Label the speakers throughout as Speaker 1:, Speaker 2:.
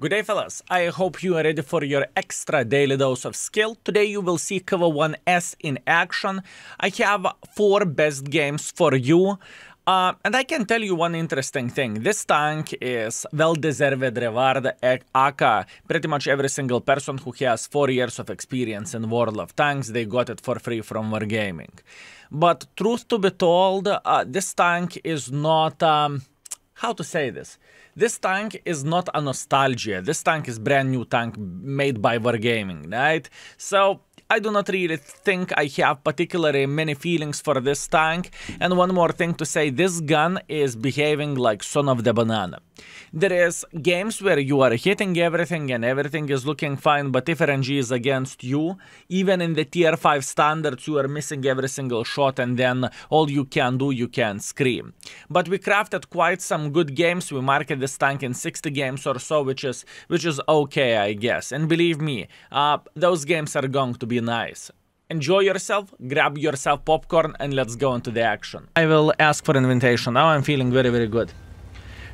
Speaker 1: Good day, fellas. I hope you are ready for your extra daily dose of skill. Today you will see KV-1S in action. I have four best games for you. Uh, and I can tell you one interesting thing. This tank is well-deserved reward aka pretty much every single person who has 4 years of experience in World of Tanks, they got it for free from Wargaming. But truth to be told, uh, this tank is not... Um, how to say this? This tank is not a nostalgia. This tank is brand new tank made by Wargaming, right? So I do not really think I have particularly many feelings for this tank. And one more thing to say, this gun is behaving like son of the banana. There is games where you are hitting everything and everything is looking fine, but if RNG is against you, even in the tier 5 standards, you are missing every single shot and then all you can do, you can scream. But we crafted quite some good games. We market this tank in 60 games or so, which is which is okay, I guess. And believe me, uh, those games are going to be nice. Enjoy yourself, grab yourself popcorn, and let's go into the action. I will ask for an invitation. Now I'm feeling very, very good.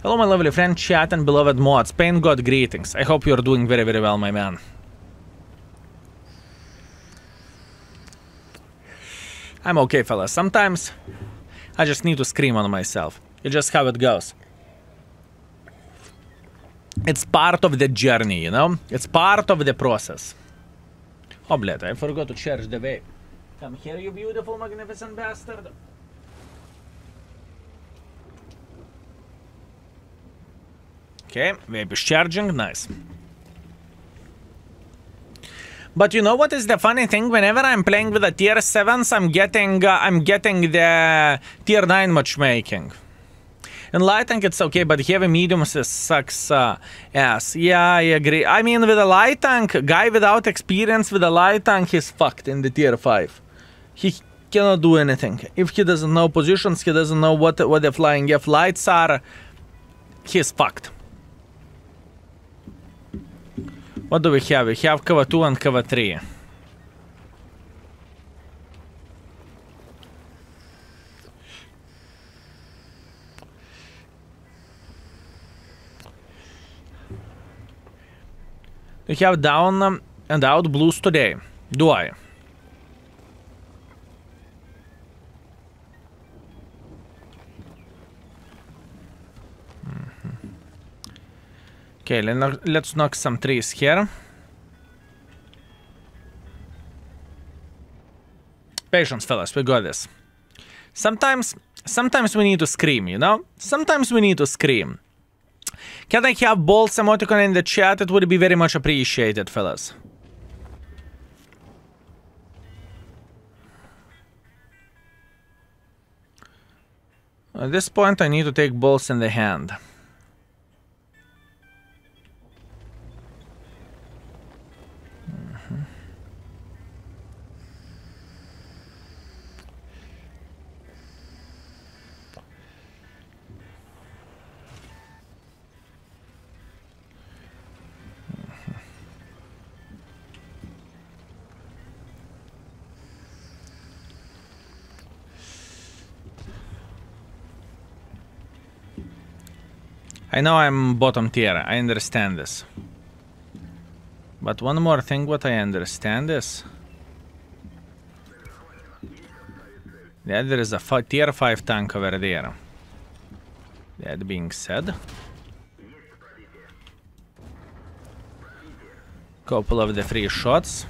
Speaker 1: Hello, my lovely friend, chat, and beloved mods. Pain God greetings. I hope you're doing very, very well, my man. I'm okay, fellas. Sometimes I just need to scream on myself. It's just how it goes. It's part of the journey, you know? It's part of the process. Oh, bled, I forgot to charge the vape. Come here, you beautiful, magnificent bastard. Okay, vape is charging, nice. But you know what is the funny thing? Whenever I'm playing with the tier 7s, I'm getting uh, I'm getting the tier 9 matchmaking. In light tank it's okay, but heavy mediums sucks uh, ass. Yeah, I agree. I mean, with a light tank, guy without experience with a light tank, he's fucked in the tier 5. He cannot do anything. If he doesn't know positions, he doesn't know what, what the flying F lights are, he's fucked. What do we have? We have KV-2 and KV-3. We have down ehm, and out blues today. Do I? Okay, let's knock some trees here. Patience, fellas, we got this. Sometimes, sometimes we need to scream, you know? Sometimes we need to scream. Can I have balls emoticon in the chat? It would be very much appreciated, fellas. At this point, I need to take balls in the hand. I know I'm bottom tier, I understand this. But one more thing what I understand is... Yeah, there is a tier 5 tank over there. That being said... Couple of the free shots.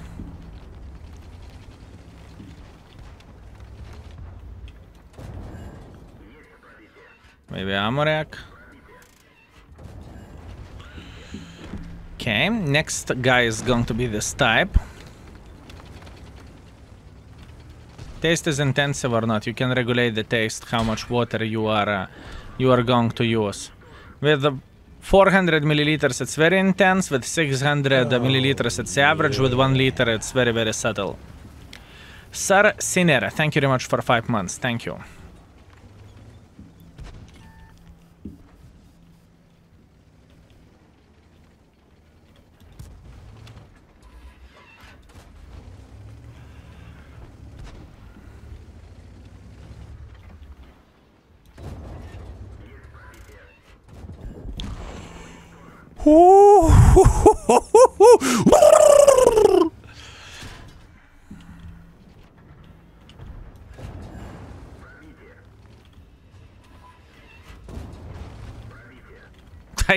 Speaker 1: Maybe ammo rack. Okay, next guy is going to be this type. Taste is intensive or not, you can regulate the taste, how much water you are uh, you are going to use. With the 400 milliliters it's very intense, with 600 oh. milliliters it's average, with 1 liter it's very very subtle. Sir Sinner, thank you very much for 5 months, thank you.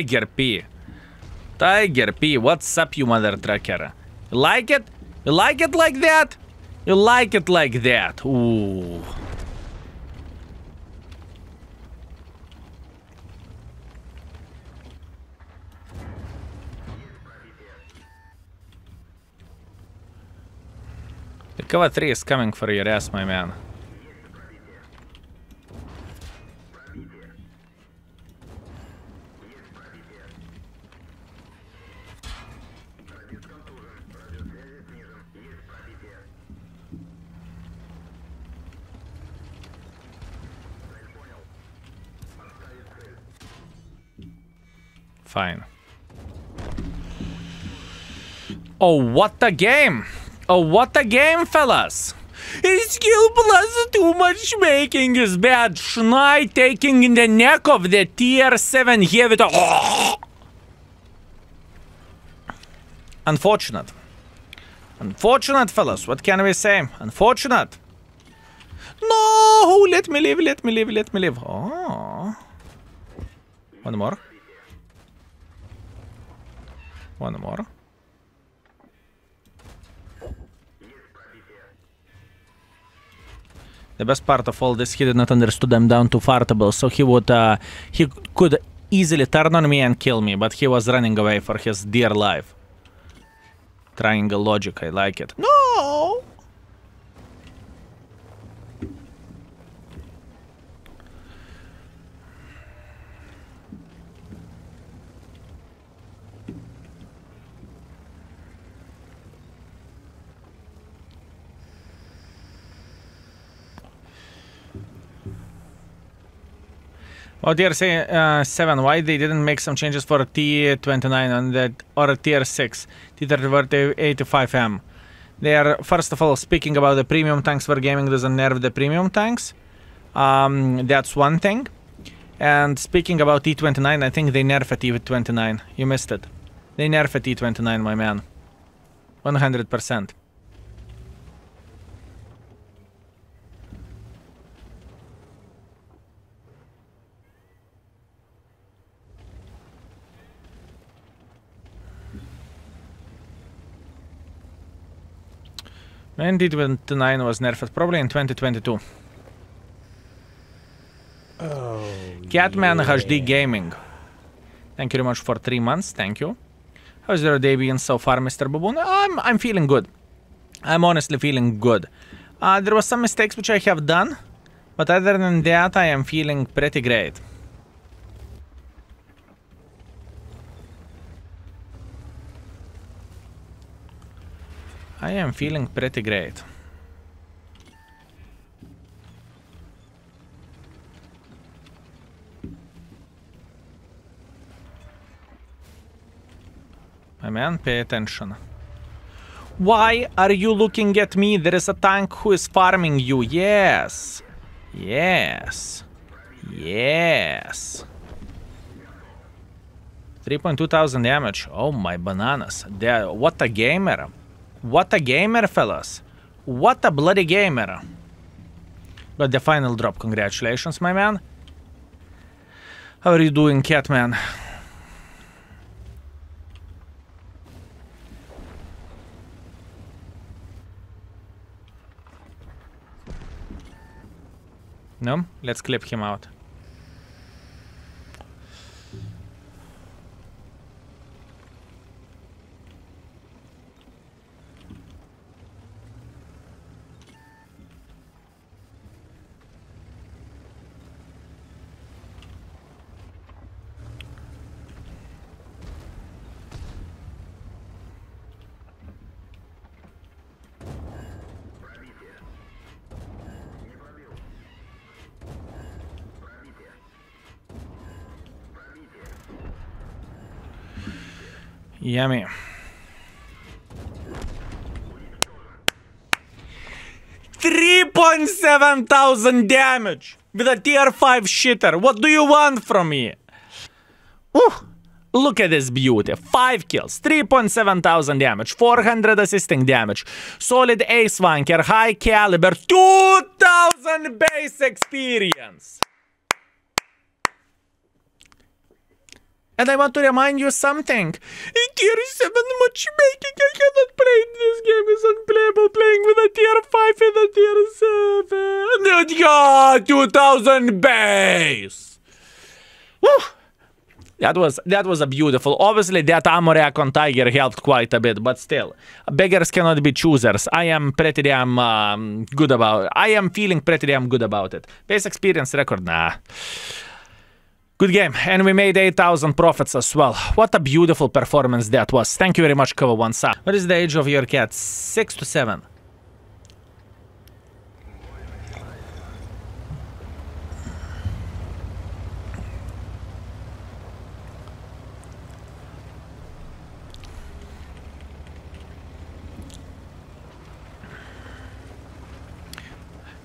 Speaker 1: Tiger P. Tiger P, what's up, you mother trucker? You like it? You like it like that? You like it like that? Ooh. The KV-3 is coming for your ass, my man. Fine. Oh, what a game! Oh, what a game, fellas! Skill plus too much making is bad. Schnei taking in the neck of the tier 7 heavy Unfortunate. Unfortunate, fellas. What can we say? Unfortunate. No! Let me live, let me live, let me live. Oh. One more. One more. The best part of all this, he did not understand I'm down to fartable, so he would, uh, he could easily turn on me and kill me, but he was running away for his dear life. Triangle logic, I like it. No! Oh, tier uh, 7, why they didn't make some changes for T29 on that, or tier 6, T35M? They are, first of all, speaking about the premium tanks for gaming doesn't nerf the premium tanks. Um, that's one thing. And speaking about T29, I think they nerf nerfed T29. You missed it. They nerf nerfed T29, my man. 100%. When did 29 was nerfed? Probably in 2022. Oh, Catman yeah. HD Gaming. Thank you very much for three months. Thank you. How's your day been so far, Mr. Baboon? I'm, I'm feeling good. I'm honestly feeling good. Uh, there was some mistakes which I have done, but other than that, I am feeling pretty great. I am feeling pretty great. My man, pay attention. Why are you looking at me? There is a tank who is farming you. Yes. Yes. Yes. 3.2 thousand damage. Oh my bananas. There, what a gamer. What a gamer, fellas. What a bloody gamer. Got the final drop. Congratulations, my man. How are you doing, Catman? No? Let's clip him out. Yummy. Three point seven thousand damage with a tier five shitter. What do you want from me? Ooh, Look at this beauty. 5 kills, 3.7 thousand damage, 400 assisting damage, solid ace wanker, high caliber, 2000 base experience. And I want to remind you something. In Tier 7 matchmaking, I cannot play this game is unplayable playing with a tier 5 and a tier 7. Yeah, 2000 base. Woo! That was that was a beautiful. Obviously, that ammo rack on Tiger helped quite a bit, but still, beggars cannot be choosers. I am pretty damn um, good about. I am feeling pretty damn good about it. Base experience record, nah. Good game, and we made 8,000 profits as well. What a beautiful performance that was. Thank you very much, KV-1SA. What is the age of your cat? Six to seven.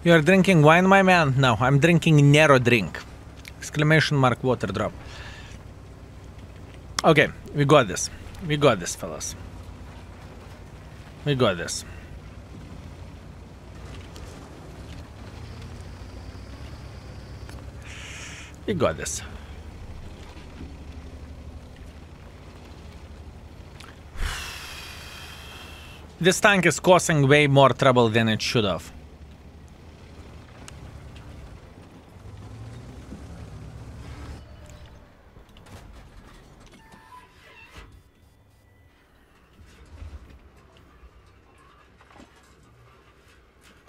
Speaker 1: You are drinking wine, my man? No, I'm drinking Nero drink. Exclamation mark water drop. Okay, we got this. We got this, fellas. We got this. We got this. This tank is causing way more trouble than it should have.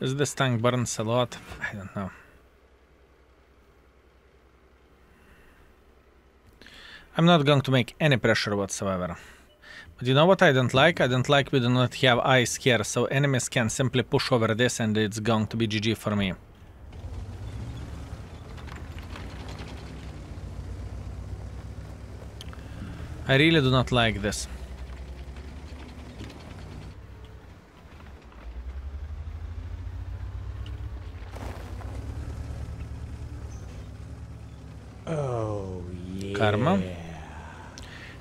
Speaker 1: Does this tank burns a lot? I don't know. I'm not going to make any pressure whatsoever. But you know what I don't like? I don't like we do not have ice here, so enemies can simply push over this and it's going to be GG for me. I really do not like this.
Speaker 2: Oh, yeah.
Speaker 1: Karma.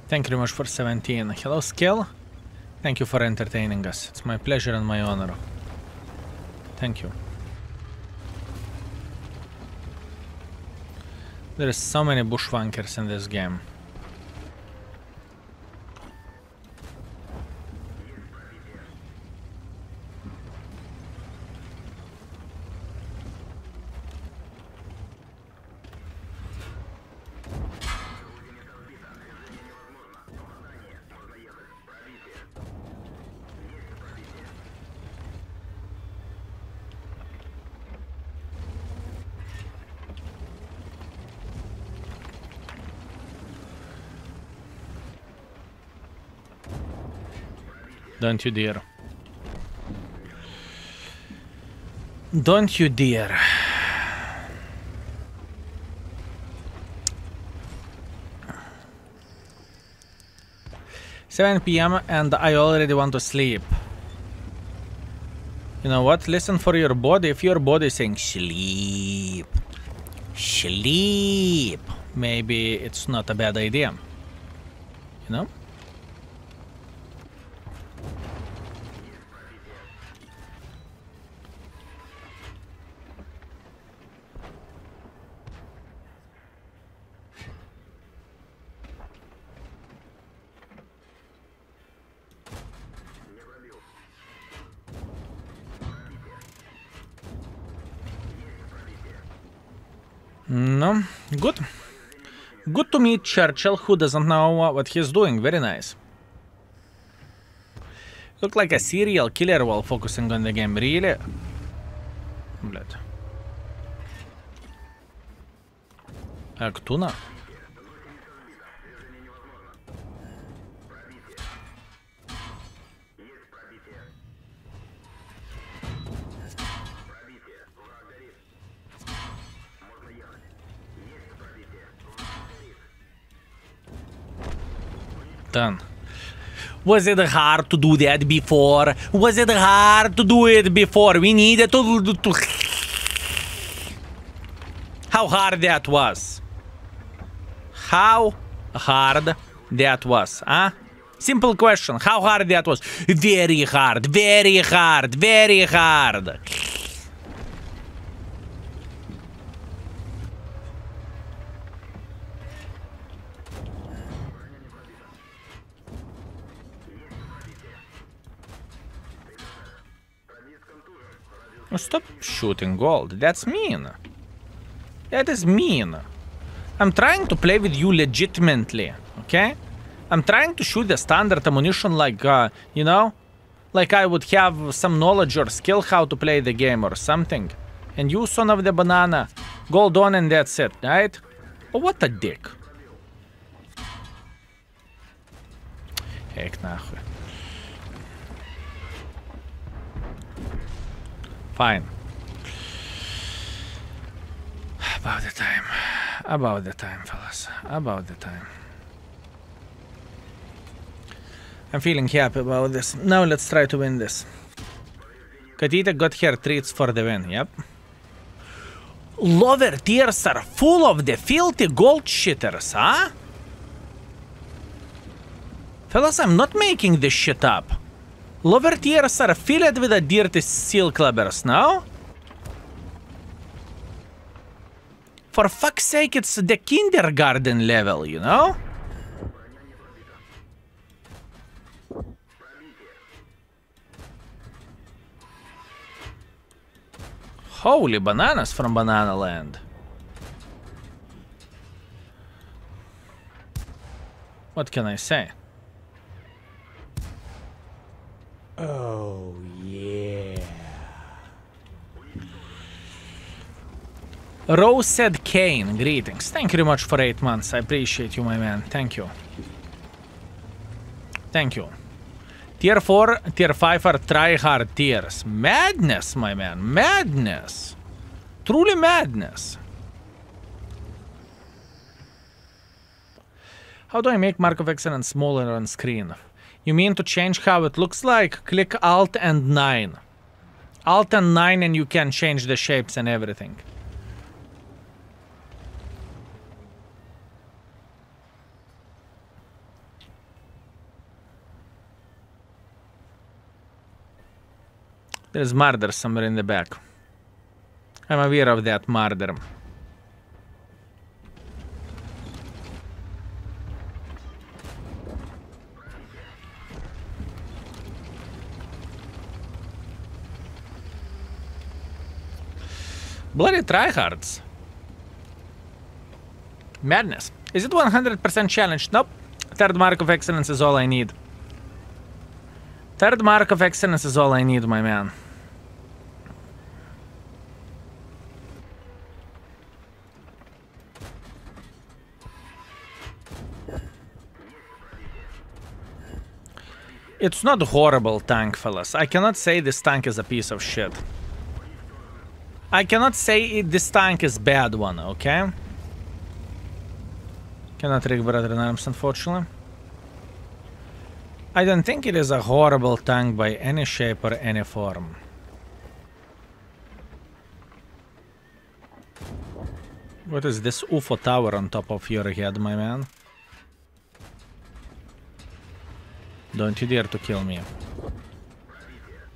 Speaker 1: Thank you very much for 17. Hello, Skill. Thank you for entertaining us. It's my pleasure and my honor. Thank you. There is so many bushwankers in this game. Don't you dare. Don't you dare. Seven PM and I already want to sleep. You know what? Listen for your body. If your body is saying sleep, sleep, maybe it's not a bad idea. You know? No, good. Good to meet Churchill, who doesn't know what he's doing. Very nice. Look like a serial killer while focusing on the game. Really? Блядь. Актуна? Done. Was it hard to do that before? Was it hard to do it before? We needed to to... How hard that was? How hard that was, huh? Simple question. How hard that was? Very hard, very hard, very hard. Oh, Stop shooting gold. That's mean. That is mean. I'm trying to play with you legitimately, okay? I'm trying to shoot the standard ammunition like, uh, you know? Like I would have some knowledge or skill how to play the game or something. And you, son of the banana, gold on and that's it, right? Oh, what a dick. Heck, нахуй. Fine. About the time. About the time, fellas. About the time. I'm feeling happy about this. Now let's try to win this. Katita got her treats for the win, yep. Lower tiers are full of the filthy gold shitters, huh? Fellas, I'm not making this shit up. Lower tiers are filled with the dirty seal clubbers, no? For fuck's sake, it's the kindergarten level, you know? Holy bananas from Banana Land. What can I say?
Speaker 2: Oh, yeah.
Speaker 1: Rose said Kane, greetings. Thank you very much for eight months. I appreciate you, my man. Thank you. Thank you. Tier 4, Tier 5 are try-hard tiers. Madness, my man. Madness. Truly madness. How do I make Mark of Excellence smaller on screen? You mean to change how it looks like? Click Alt and 9. Alt and 9 and you can change the shapes and everything. There's murder somewhere in the back. I'm aware of that murder. Bloody tryhards. Madness. Is it 100% challenge? Nope. Third mark of excellence is all I need. Third mark of excellence is all I need, my man. It's not horrible tank, fellas. I cannot say this tank is a piece of shit. I cannot say it, this tank is bad one, okay? Cannot rig brother in arms, unfortunately. I don't think it is a horrible tank by any shape or any form. What is this UFO tower on top of your head, my man? Don't you dare to kill me.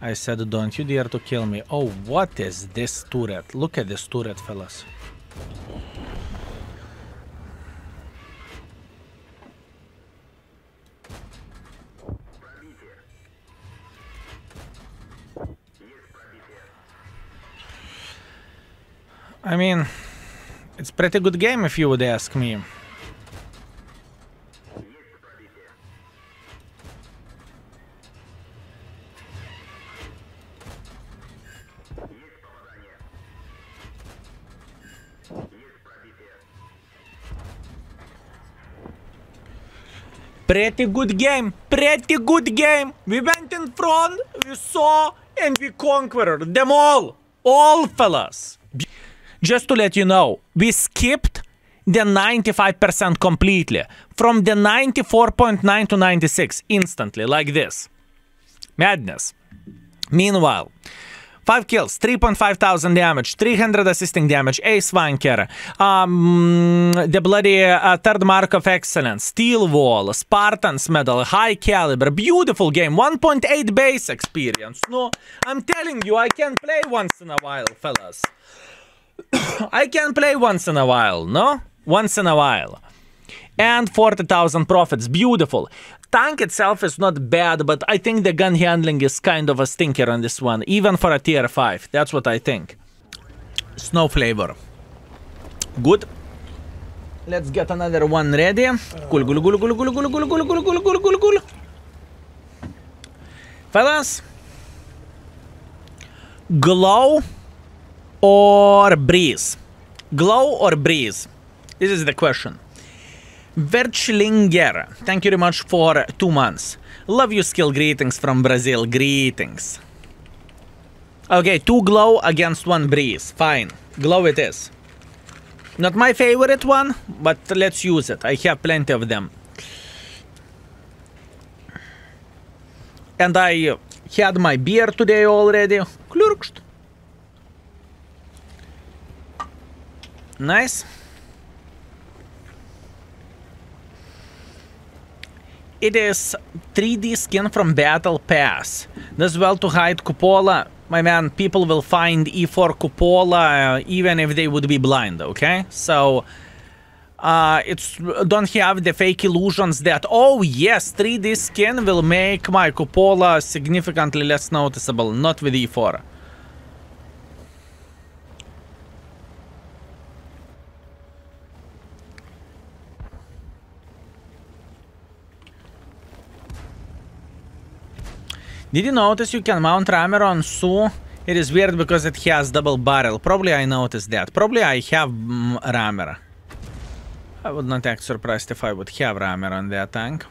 Speaker 1: I said don't you dare to kill me. Oh, what is this turret? Look at this turret, fellas. I mean, it's pretty good game if you would ask me. Pretty good game, pretty good game. We went in front, we saw, and we conquered them all. All fellas. Just to let you know, we skipped the 95% completely. From the 94.9 to 96 instantly, like this. Madness. Meanwhile, 5 kills, 3.5 thousand damage, 300 assisting damage, Ace Wanker, um, the bloody uh, third mark of excellence, Steel Wall, Spartan's Medal, High Caliber, beautiful game, 1.8 base experience. No, I'm telling you, I can play once in a while, fellas. I can play once in a while, no? Once in a while. And 40,000 profits, beautiful. Tank itself is not bad, but I think the gun handling is kind of a stinker on this one, even for a tier 5. That's what I think. Snow flavor. Good. Let's get another one ready. Cool, cool, cool, cool, cool, cool, cool, cool, cool, cool, cool, cool, cool. Fellas. Glow or breeze? Glow or breeze? This is the question. Verchlinger, thank you very much for two months. Love you, skill greetings from Brazil. Greetings. Okay, two glow against one breeze. Fine. Glow it is. Not my favorite one, but let's use it. I have plenty of them. And I had my beer today already. Klurkst. Nice. It is 3D skin from Battle Pass. Does well to hide cupola. My man, people will find E4 cupola uh, even if they would be blind, okay? So, uh, it's don't have the fake illusions that, oh yes, 3D skin will make my cupola significantly less noticeable, not with E4. Did you notice you can mount Rammer on Su? It is weird because it has double barrel. Probably I noticed that. Probably I have mm, Rammer. I would not act surprised if I would have Rammer on that tank.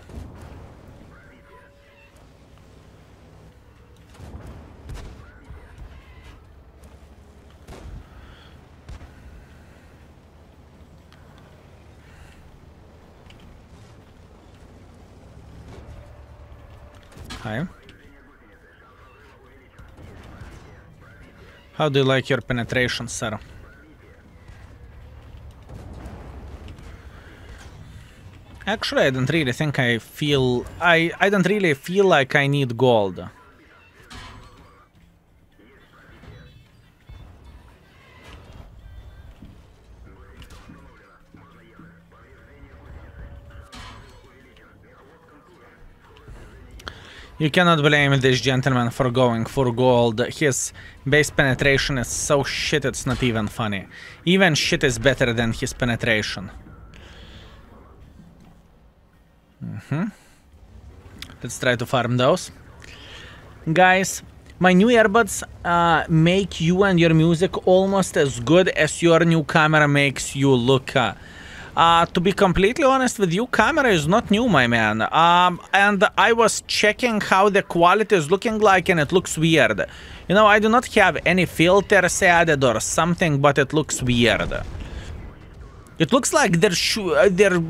Speaker 1: Hi. How do you like your penetration, sir? Actually, I don't really think I feel... I, I don't really feel like I need gold. You cannot blame this gentleman for going for gold. His base penetration is so shit it's not even funny. Even shit is better than his penetration. Mm -hmm. Let's try to farm those. Guys, my new earbuds uh, make you and your music almost as good as your new camera makes you look. Uh, uh, to be completely honest with you, camera is not new, my man. Um, and I was checking how the quality is looking like and it looks weird. You know, I do not have any filters added or something, but it looks weird. It looks like there, uh, there,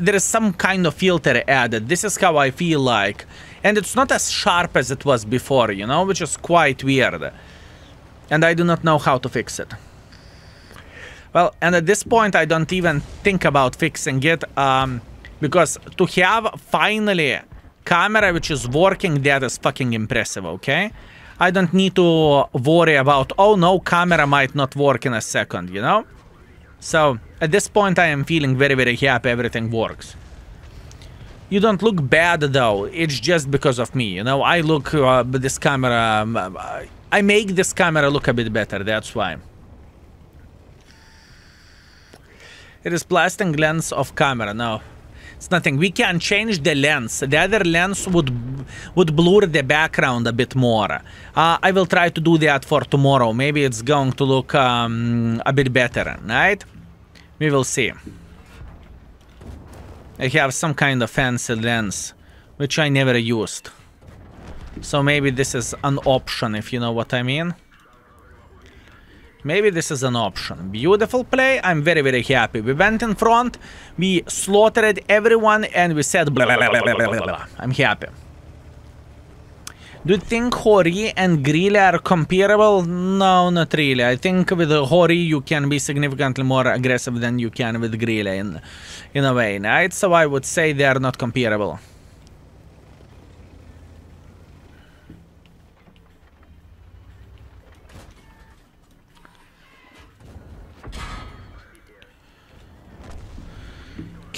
Speaker 1: there is some kind of filter added. This is how I feel like. And it's not as sharp as it was before, you know, which is quite weird. And I do not know how to fix it. Well, and at this point, I don't even think about fixing it, um, because to have finally camera which is working, that is fucking impressive, okay? I don't need to worry about, oh no, camera might not work in a second, you know? So, at this point, I am feeling very, very happy everything works. You don't look bad, though. It's just because of me, you know? I look, uh, this camera, um, I make this camera look a bit better, that's why. It is blasting lens of camera. No, it's nothing. We can change the lens. The other lens would would blur the background a bit more. Uh, I will try to do that for tomorrow. Maybe it's going to look um, a bit better, right? We will see. I have some kind of fancy lens, which I never used. So maybe this is an option, if you know what I mean. Maybe this is an option. Beautiful play. I'm very, very happy. We went in front, we slaughtered everyone, and we said blah, blah, blah, blah, blah, blah. I'm happy. Do you think Hori and Grille are comparable? No, not really. I think with Hori you can be significantly more aggressive than you can with Grille in, in a way, right? So I would say they are not comparable.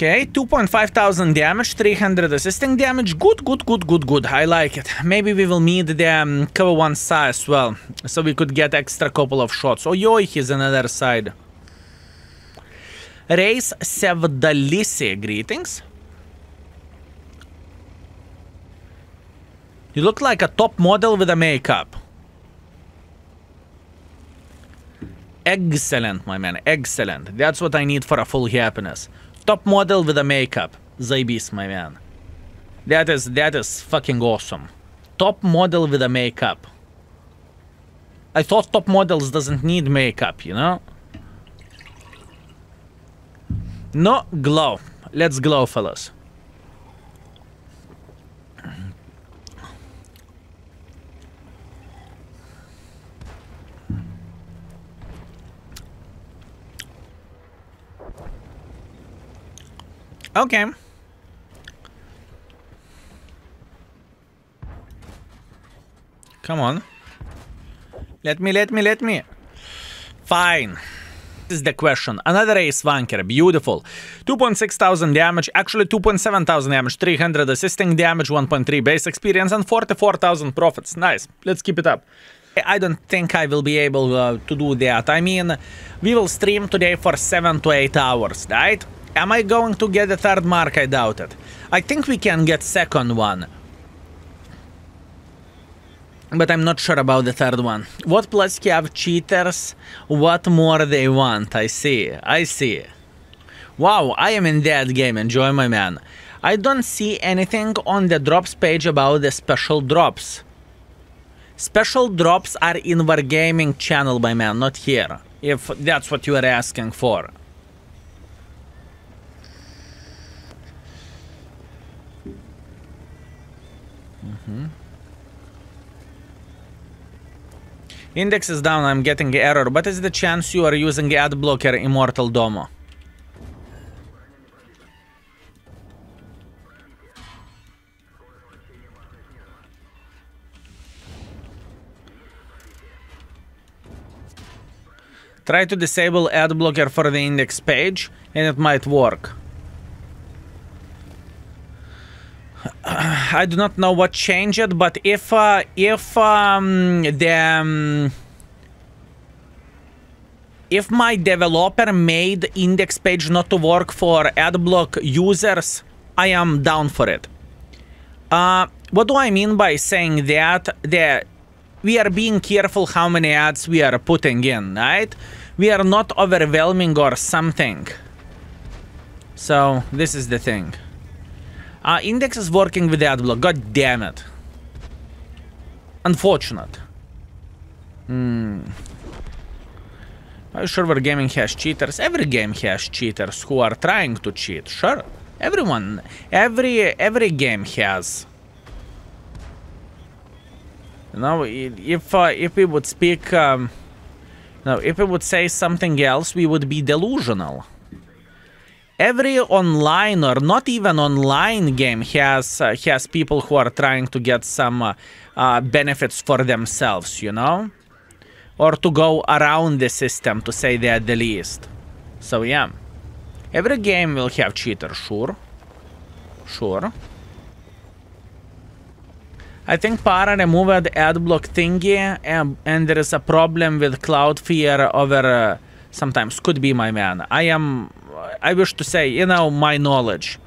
Speaker 1: Okay, 2.5 thousand damage, 300 assisting damage. Good, good, good, good, good. I like it. Maybe we will need the um, cover one side as well, so we could get extra couple of shots. Oh, yo, he's another side. Race Sevdalisi, greetings. You look like a top model with a makeup. Excellent, my man. Excellent. That's what I need for a full happiness. Top model with a makeup. Zaibis, my man. That is that is fucking awesome. Top model with a makeup. I thought top models doesn't need makeup, you know? No, glow. Let's glow, fellas. Okay. Come on. Let me, let me, let me. Fine. This is the question. Another Ace Vanker. Beautiful. 2.6 thousand damage. Actually, 2.7 thousand damage. 300 assisting damage. 1.3 base experience. And 44,000 profits. Nice. Let's keep it up. I don't think I will be able uh, to do that. I mean, we will stream today for 7 to 8 hours, right? Am I going to get the third mark? I doubt it. I think we can get second one. But I'm not sure about the third one. What plus have cheaters? What more they want? I see. I see. Wow, I am in that game. Enjoy, my man. I don't see anything on the drops page about the special drops. Special drops are in Wargaming channel, my man, not here. If that's what you are asking for. Mm-hmm. Index is down, I'm getting error. What is the chance you are using ad blocker Immortal Domo? Try to disable ad blocker for the index page and it might work. I do not know what changed, but if uh, if um, the um, if my developer made index page not to work for adblock users, I am down for it. Uh, what do I mean by saying that? That we are being careful how many ads we are putting in, right? We are not overwhelming or something. So this is the thing. Uh, Index is working with the adblock. God damn it. Unfortunate. Hmm. Are you sure gaming has cheaters? Every game has cheaters who are trying to cheat. Sure. Everyone, every every game has. You know, if uh, if we would speak, um, no, if we would say something else, we would be delusional every online or not even online game has uh, has people who are trying to get some uh, uh, benefits for themselves, you know, or to go around the system to say they are the least. So yeah, every game will have cheaters, sure, sure. I think Para removed adblock thingy and, and there is a problem with Cloudflare over uh, sometimes could be my man. I am I wish to say, you know, my knowledge.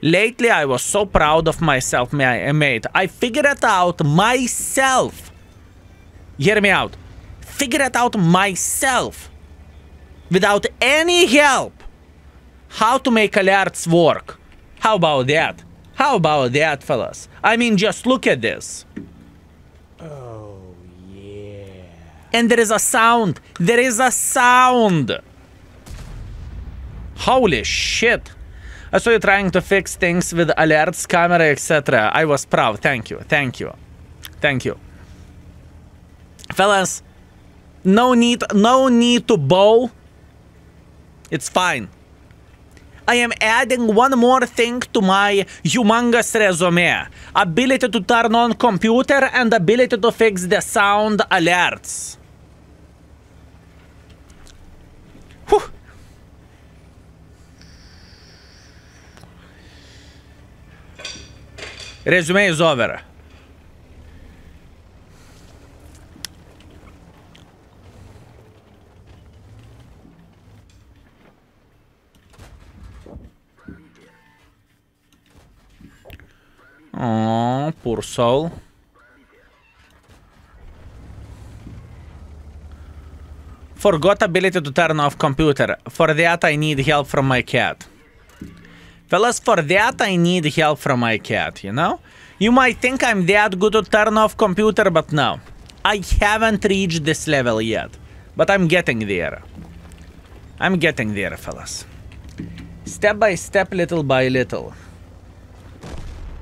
Speaker 1: Lately, I was so proud of myself, mate. I figured it out myself. Hear me out. Figured it out myself. Without any help. How to make alerts work. How about that? How about that, fellas? I mean, just look at this.
Speaker 2: Oh, yeah.
Speaker 1: And there is a sound. There is a sound. Holy shit! I saw you trying to fix things with alerts, camera, etc. I was proud. Thank you. Thank you. Thank you. Fellas, no need no need to bow. It's fine. I am adding one more thing to my humongous resume. Ability to turn on computer and ability to fix the sound alerts. Whew. Resume is over. Oh, poor soul. Forgot ability to turn off computer. For that I need help from my cat. Fellas, for that I need help from my cat, you know? You might think I'm that good to turn off computer, but no. I haven't reached this level yet. But I'm getting there. I'm getting there, fellas. Step by step, little by little.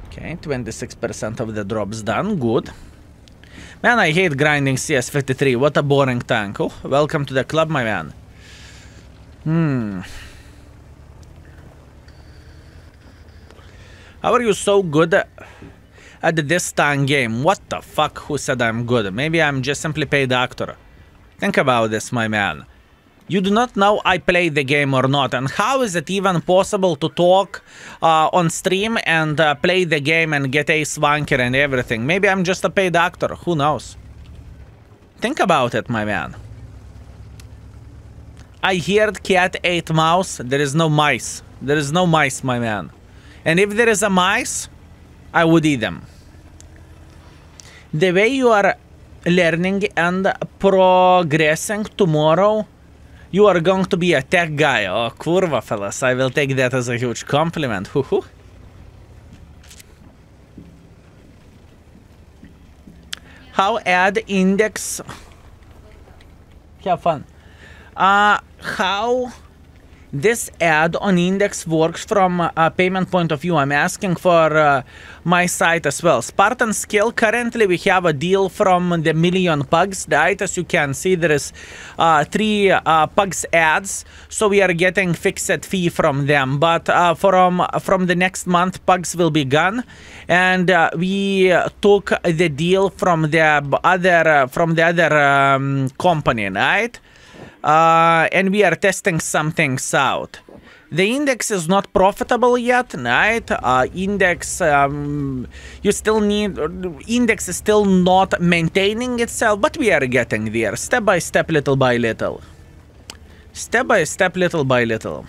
Speaker 1: Okay, 26% of the drops done. Good. Man, I hate grinding CS53. What a boring tank. Oh, welcome to the club, my man. Hmm. How are you so good at this time game? What the fuck? Who said I'm good? Maybe I'm just simply paid actor. Think about this, my man. You do not know I play the game or not, and how is it even possible to talk uh, on stream and uh, play the game and get a swanker and everything? Maybe I'm just a paid actor, who knows? Think about it, my man. I heard cat ate mouse, there is no mice. There is no mice, my man. And if there is a mice, I would eat them. The way you are learning and progressing tomorrow you are going to be a tech guy. Oh, kurva, fellas. I will take that as a huge compliment. Hoo -hoo. How add index... Have fun. Uh, how this ad on index works from a payment point of view. I'm asking for uh, my site as well. Spartan Skill, currently we have a deal from the Million Pugs, right? As you can see, there is uh, three uh, Pugs ads, so we are getting fixed fee from them. But uh, from, from the next month, Pugs will be gone. And uh, we took the deal from the other, from the other um, company, right? Uh, and we are testing some things out. The index is not profitable yet, right? Uh, index, um, you still need, index is still not maintaining itself, but we are getting there, step by step, little by little. Step by step, little by little.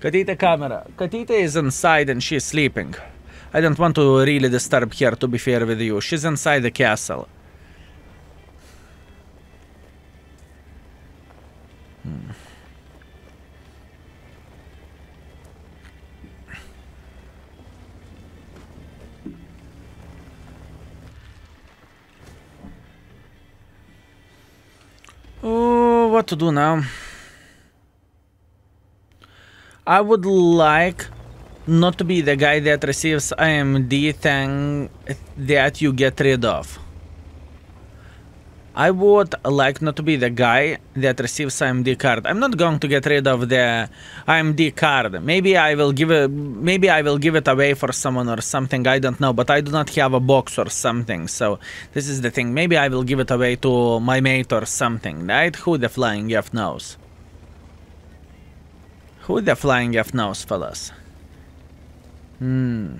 Speaker 1: Katita camera. Katita is inside and she's sleeping. I don't want to really disturb her, to be fair with you. She's inside the castle. Hmm. Oh, what to do now? I would like not to be the guy that receives AMD thing that you get rid of. I would like not to be the guy that receives AMD card. I'm not going to get rid of the AMD card. Maybe I will give it maybe I will give it away for someone or something. I don't know, but I do not have a box or something. So this is the thing. Maybe I will give it away to my mate or something, right? Who the flying F knows? Who the flying F knows, fellas? Hmm.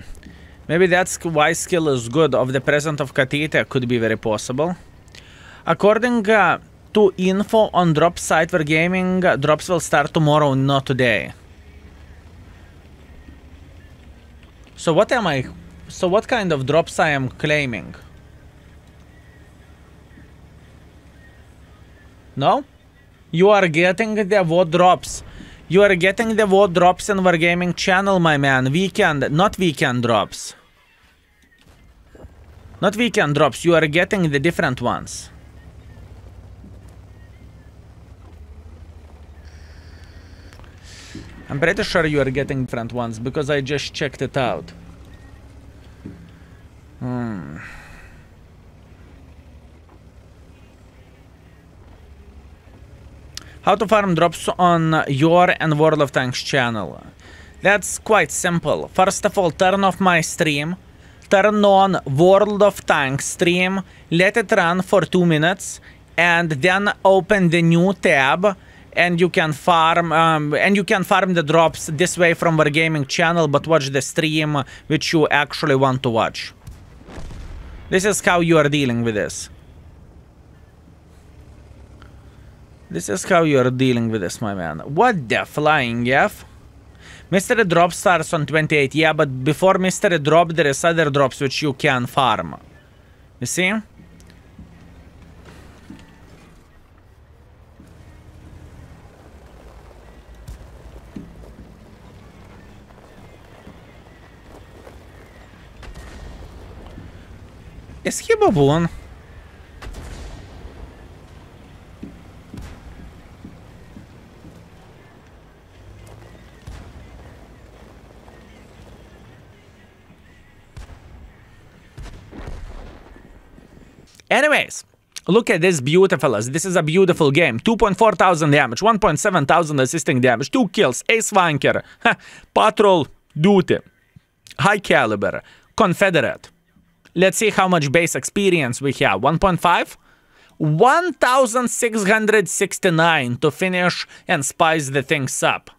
Speaker 1: Maybe that's why skill is good of the present of Katita could be very possible. According uh, to info on drop site for gaming, uh, drops will start tomorrow, not today. So what am I... So what kind of drops I am claiming? No? You are getting the what drops. You are getting the what drops in Wargaming channel, my man. Weekend, not weekend drops. Not weekend drops, you are getting the different ones. I'm pretty sure you are getting different ones because I just checked it out. Hmm. How to farm drops on your and World of Tanks channel. That's quite simple. First of all, turn off my stream. Turn on World of Tanks stream. Let it run for two minutes. And then open the new tab. And you can farm um, and you can farm the drops this way from Wargaming channel, but watch the stream which you actually want to watch. This is how you are dealing with this. This is how you're dealing with this, my man. What the flying F? Mystery Drop starts on 28. Yeah, but before Mystery Drop, there is other drops which you can farm. You see? Is he a baboon? Anyways, look at this beautiful. This is a beautiful game. 2.4 thousand damage, 1.7 thousand assisting damage, 2 kills, Ace Wanker, Patrol Duty, High Caliber, Confederate. Let's see how much base experience we have. 1.5? 1669 to finish and spice the things up.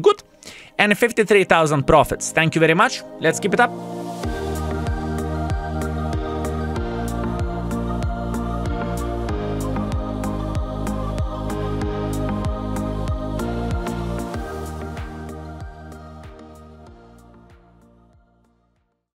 Speaker 1: Good. And 53,000 profits. Thank you very much. Let's keep it up.